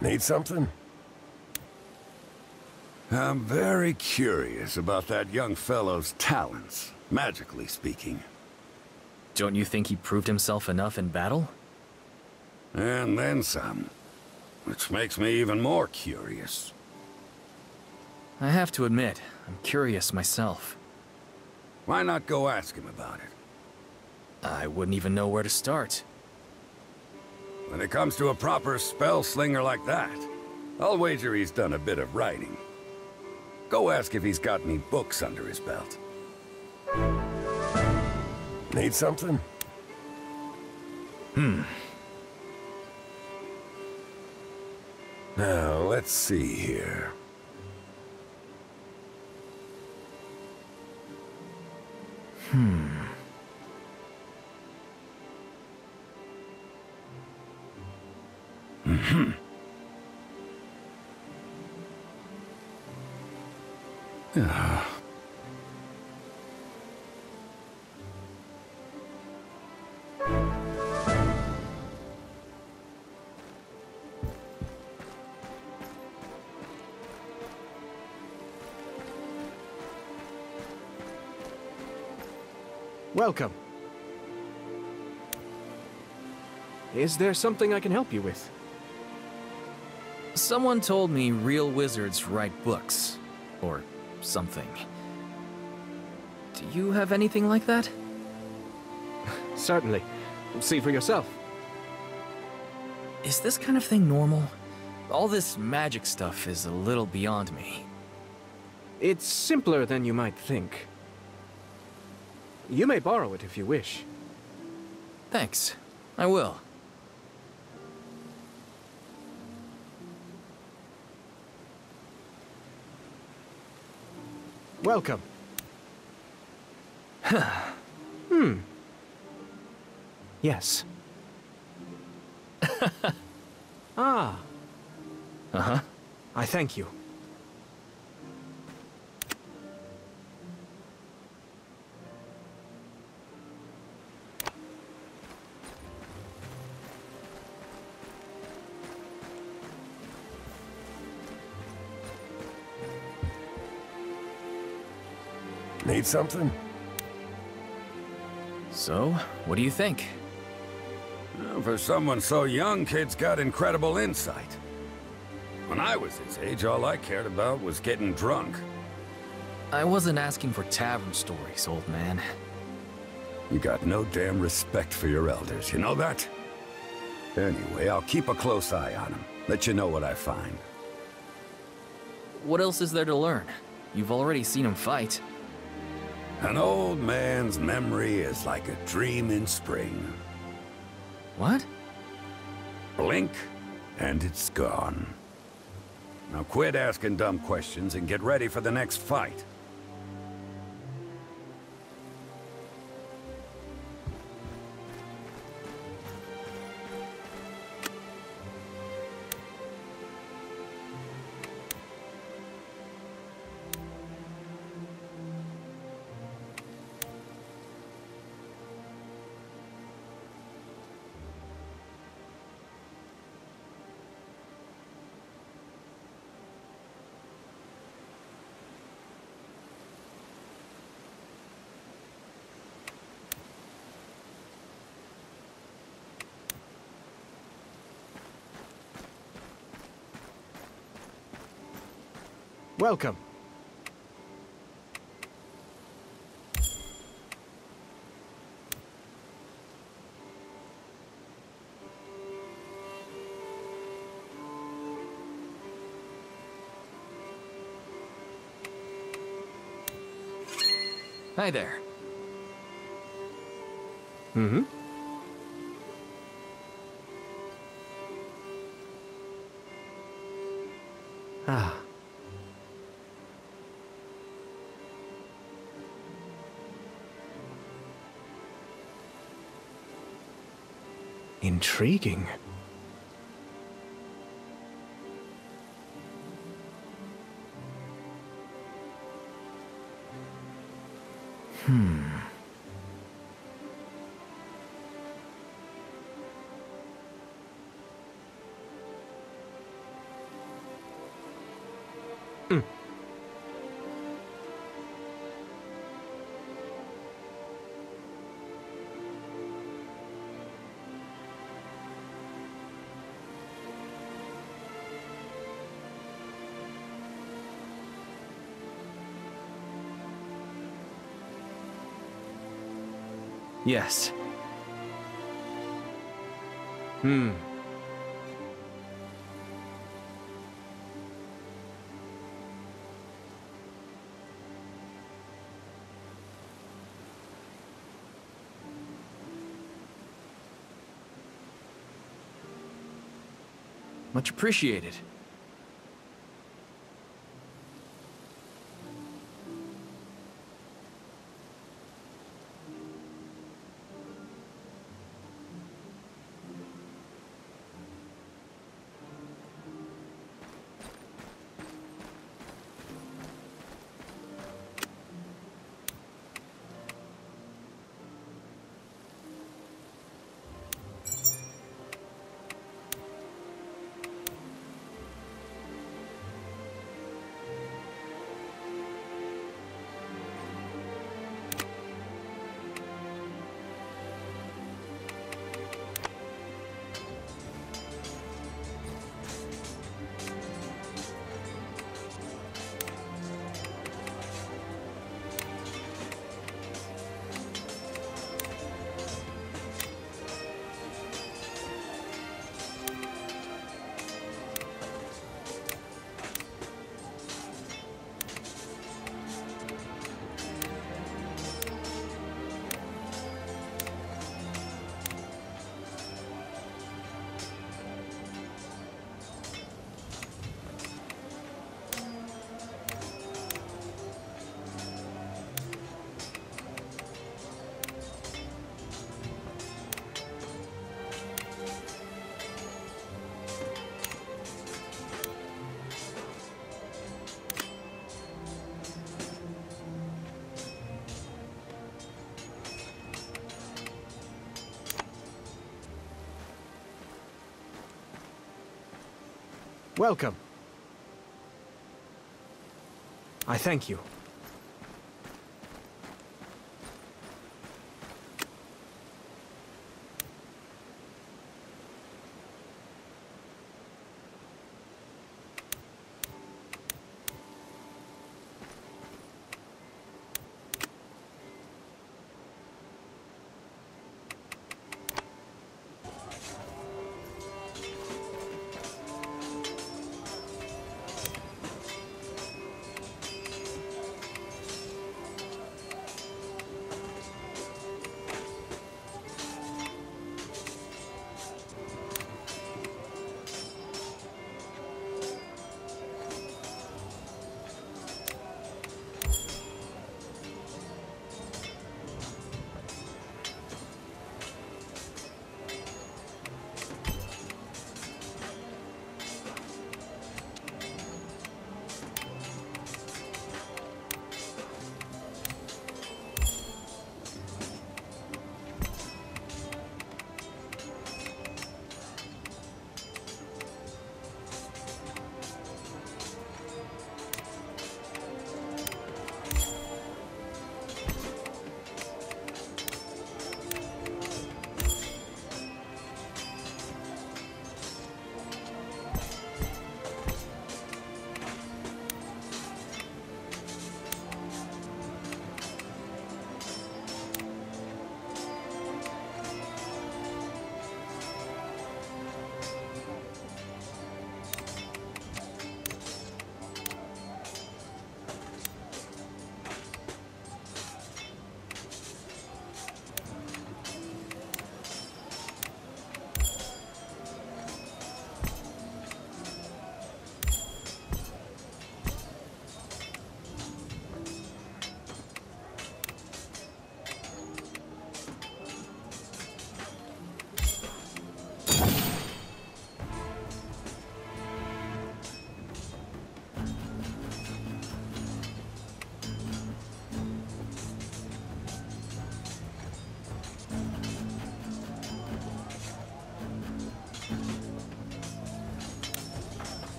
Need something? I'm very curious about that young fellow's talents, magically speaking. Don't you think he proved himself enough in battle? And then some. Which makes me even more curious. I have to admit, I'm curious myself. Why not go ask him about it? I wouldn't even know where to start. When it comes to a proper spell slinger like that, I'll wager he's done a bit of writing. Go ask if he's got any books under his belt. Need something? Hmm. Now, let's see here. Hmm. Welcome. Is there something I can help you with? Someone told me real wizards write books. Or something. Do you have anything like that? Certainly. See for yourself. Is this kind of thing normal? All this magic stuff is a little beyond me. It's simpler than you might think. You may borrow it if you wish. Thanks. I will. Welcome. hmm. Yes. ah. Uh-huh. I thank you. Need something? So, what do you think? For someone so young, kid's got incredible insight. When I was his age, all I cared about was getting drunk. I wasn't asking for tavern stories, old man. You got no damn respect for your elders, you know that? Anyway, I'll keep a close eye on him. Let you know what I find. What else is there to learn? You've already seen him fight. An old man's memory is like a dream in spring. What? Blink, and it's gone. Now quit asking dumb questions and get ready for the next fight. Welcome. Hi there. Mm-hmm. Intriguing. Hmm. Yes. Hmm. Much appreciated. Welcome. I thank you.